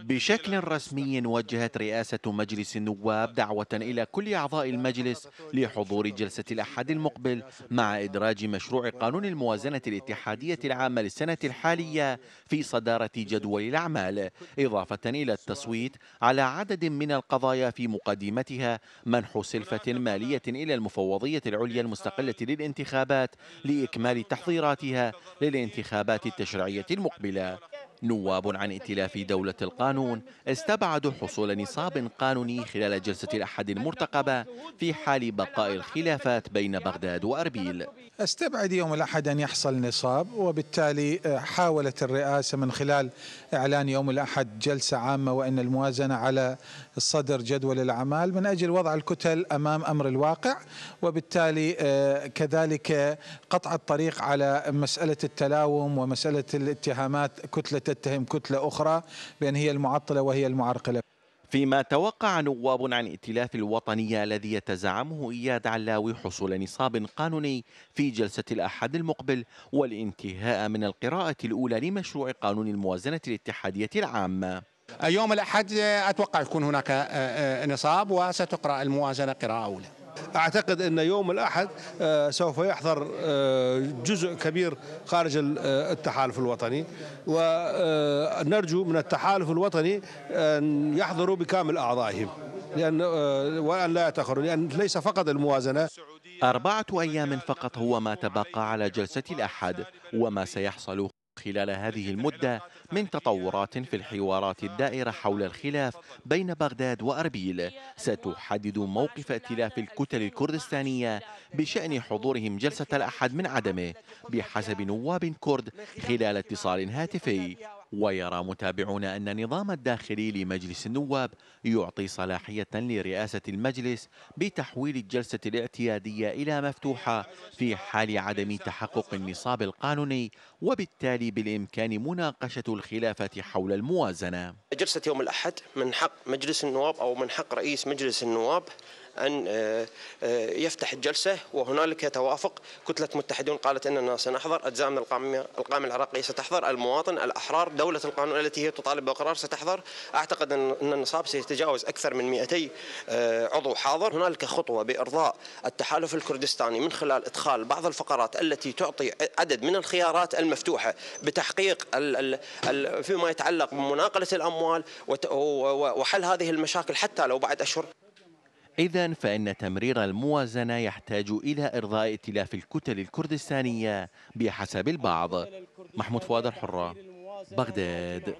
بشكل رسمي وجهت رئاسة مجلس النواب دعوة إلى كل أعضاء المجلس لحضور جلسة الأحد المقبل مع إدراج مشروع قانون الموازنة الاتحادية العامة للسنة الحالية في صدارة جدول الأعمال إضافة إلى التصويت على عدد من القضايا في مقدمتها منح سلفة مالية إلى المفوضية العليا المستقلة للانتخابات لإكمال تحضيراتها للانتخابات التشريعية المقبلة. نواب عن ائتلاف دولة القانون استبعدوا حصول نصاب قانوني خلال جلسة الأحد المرتقبة في حال بقاء الخلافات بين بغداد وأربيل. استبعد يوم الأحد أن يحصل نصاب وبالتالي آه، حاولت الرئاسة من خلال إعلان يوم الأحد جلسة عامة وأن الموازنة على صدر جدول الأعمال من أجل وضع الكتل أمام أمر الواقع وبالتالي آه، كذلك قطع الطريق على مسألة التلاوم ومسألة الاتهامات كتلة تتهم كتلة أخرى بأن هي المعطلة وهي المعرقلة. فيما توقع نواب عن ائتلاف الوطنية الذي يتزعمه إياد علاوي حصول نصاب قانوني في جلسة الأحد المقبل والانتهاء من القراءة الأولى لمشروع قانون الموازنة الاتحادية العامة. يوم الأحد أتوقع يكون هناك آه، آه، نصاب وستقرأ الموازنة قراءة أولى. أعتقد أن يوم الأحد آه، سوف يحضر آه، جزء كبير خارج آه، التحالف الوطني. ونرجو من التحالف الوطني أن يحضروا بكامل أعضائهم. لأن وأن لا يتأخروا لأن ليس فقط الموازنة. أربعة أيام فقط هو ما تبقى على جلسة الأحد وما سيحصل خلال هذه المدة من تطورات في الحوارات الدائرة حول الخلاف بين بغداد وأربيل. ستحدد موقف ائتلاف الكتل الكردستانية بشأن حضورهم جلسة الأحد من عدمه بحسب نواب كرد خلال اتصال هاتفي. ويرى متابعون أن النظام الداخلي لمجلس النواب يعطي صلاحية لرئاسة المجلس بتحويل الجلسة الاعتيادية إلى مفتوحة في حال عدم تحقق النصاب القانوني وبالتالي بالإمكان مناقشة الخلافات حول الموازنة. جلسة يوم الأحد من حق مجلس النواب أو من حق رئيس مجلس النواب أن آه، آه، يفتح الجلسة وهنالك توافق كتلة متحدون قالت أننا سنحضر أجزاء من القائمة العراقية ستحضر المواطن الأحرار دولة القانون التي هي تطالب بقرار ستحضر. أعتقد أن النصاب سيتجاوز أكثر من 200 آه، عضو حاضر. هنالك خطوة بإرضاء التحالف الكردستاني من خلال إدخال بعض الفقرات التي تعطي عدد من الخيارات المفتوحة بتحقيق فيما يتعلق بمناقلة الأموال وحل هذه المشاكل حتى لو بعد أشهر. إذا فإن تمرير الموازنة يحتاج إلى إرضاء ائتلاف الكتل الكردستانية بحسب البعض. محمود فؤاد الحرة بغداد.